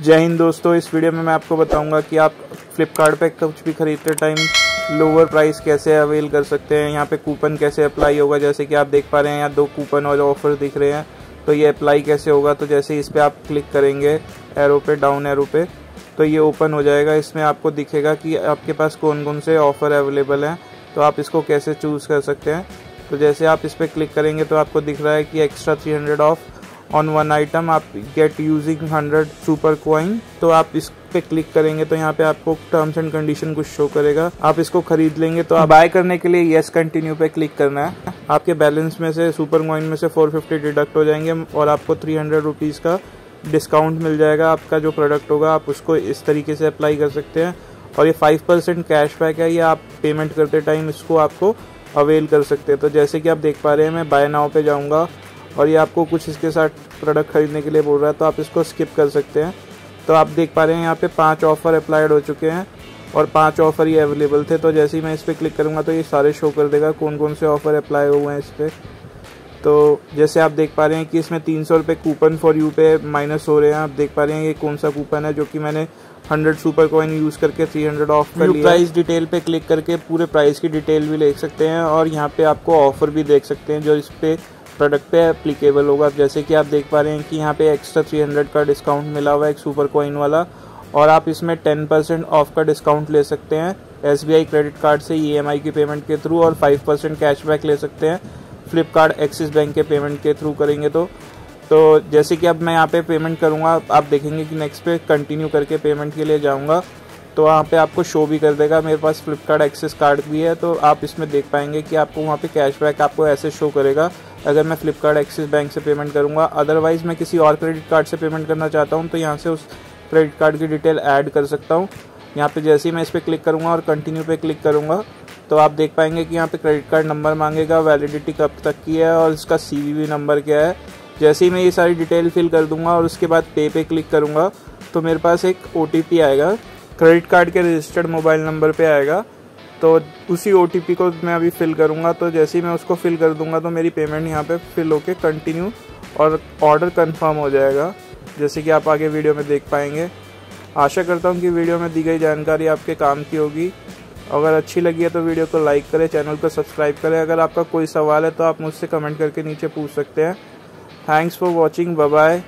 जय हिंद दोस्तों, इस वीडियो में मैं आपको बताऊँगा कि आप फ्लिपकार्ट पे कुछ भी खरीदते टाइम लोअर प्राइस कैसे अवेल कर सकते हैं, यहाँ पे कूपन कैसे अप्लाई होगा, जैसे कि आप देख पा रहे हैं, यहाँ दो कूपन और ऑफ़र दिख रहे हैं तो ये अप्लाई कैसे होगा तो जैसे इस पर आप क्लिक करेंगे एरो पे डाउन एरो पे तो ये ओपन हो जाएगा। इसमें आपको दिखेगा कि आपके पास कौन कौन से ऑफ़र अवेलेबल हैं तो आप इसको कैसे चूज़ कर सकते हैं तो जैसे आप इस पर क्लिक करेंगे तो आपको दिख रहा है कि extra 300 off on one item आप get using hundred super coin तो आप इस पे क्लिक करेंगे तो यहाँ पे आपको टर्म्स एंड कंडीशन कुछ शो करेगा। आप इसको खरीद लेंगे तो आप बाय करने के लिए येस कंटिन्यू पे क्लिक करना है। आपके बैलेंस में से सुपर क्वाइन में से 450 डिडक्ट हो जाएँगे और आपको थ्री हंड्रेड रुपीज़ का डिस्काउंट मिल जाएगा। आपका जो प्रोडक्ट होगा, आप उसको इस तरीके से अप्लाई कर सकते हैं। और ये फाइव परसेंट कैश बैक है, ये आप पेमेंट करते टाइम इसको आपको अवेल कर सकते हैं। तो जैसे कि आप देख पा रहे हैं, मैं बाय नाव पे जाऊँगा। और ये आपको कुछ इसके साथ प्रोडक्ट खरीदने के लिए बोल रहा है तो आप इसको स्किप कर सकते हैं। तो आप देख पा रहे हैं यहाँ पे पाँच ऑफ़र अप्लाइड हो चुके हैं और पाँच ऑफ़र ये अवेलेबल थे। तो जैसे ही मैं इस पर क्लिक करूँगा तो ये सारे शो कर देगा कौन कौन से ऑफ़र अप्लाई हुए हैं इस पर तो जैसे आप देख पा रहे हैं कि इसमें तीन सौ रुपये कूपन फॉर यू पे माइनस हो रहे हैं। आप देख पा रहे हैं ये कौन सा कूपन है जो कि मैंने हंड्रेड सुपर कॉइन यूज़ करके थ्री हंड्रेड ऑफ़ कर लिया प्राइस डिटेल पे क्लिक करके पूरे प्राइस की डिटेल भी देख सकते हैं और यहाँ पे आपको ऑफ़र भी देख सकते हैं जो इस पर प्रोडक्ट पे एप्लीकेबल होगा। जैसे कि आप देख पा रहे हैं कि यहाँ पे एक्स्ट्रा 300 का डिस्काउंट मिला हुआ है एक सुपर कॉइन वाला। और आप इसमें 10 परसेंट ऑफ़ का डिस्काउंट ले सकते हैं। एसबीआई क्रेडिट कार्ड से ई e की पेमेंट के थ्रू और 5 परसेंट कैशबैक ले सकते हैं। फ्लिपकार्ट एक्सिस बैंक के पेमेंट के थ्रू करेंगे तो। तो जैसे कि अब मैं यहाँ पे पेमेंट करूँगा, आप देखेंगे कि नेक्स्ट पे कंटिन्यू करके पेमेंट के लिए जाऊँगा। तो वहाँ पे आपको शो भी कर देगा। मेरे पास फ्लिपकार्ट एक्सेस कार्ड भी है तो आप इसमें देख पाएँगे कि आपको वहाँ पे कैशबैक आपको ऐसे शो करेगा। अगर मैं फ्लिपकार्ट एक्सिस बैंक से पेमेंट करूँगा अदरवाइज़ मैं किसी और क्रेडिट कार्ड से पेमेंट करना चाहता हूँ तो यहाँ से उस क्रेडिट कार्ड की डिटेल ऐड कर सकता हूँ। यहाँ पे जैसे ही मैं इस पर क्लिक करूँगा और कंटिन्यू पे क्लिक करूँगा तो आप देख पाएँगे कि यहाँ पे क्रेडिट कार्ड नंबर मांगेगा वैलिडिटी कब तक की है और इसका सी नंबर क्या है। जैसे ही मैं ये सारी डिटेल फिल कर दूँगा और उसके बाद पे पे क्लिक करूँगा तो मेरे पास एक ओटीपी आएगा। क्रेडिट कार्ड के रजिस्टर्ड मोबाइल नंबर पर आएगा। तो उसी ओटीपी को मैं अभी फिल करूँगा तो जैसे ही मैं उसको फिल कर दूँगा तो मेरी पेमेंट यहाँ पे फिल होके कंटिन्यू और ऑर्डर कंफर्म हो जाएगा। जैसे कि आप आगे वीडियो में देख पाएँगे। आशा करता हूँ कि वीडियो में दी गई जानकारी आपके काम की होगी। अगर अच्छी लगी है तो वीडियो को लाइक करें चैनल को सब्सक्राइब करें। अगर आपका कोई सवाल है तो आप मुझसे कमेंट करके नीचे पूछ सकते हैं। Thanks for watching bye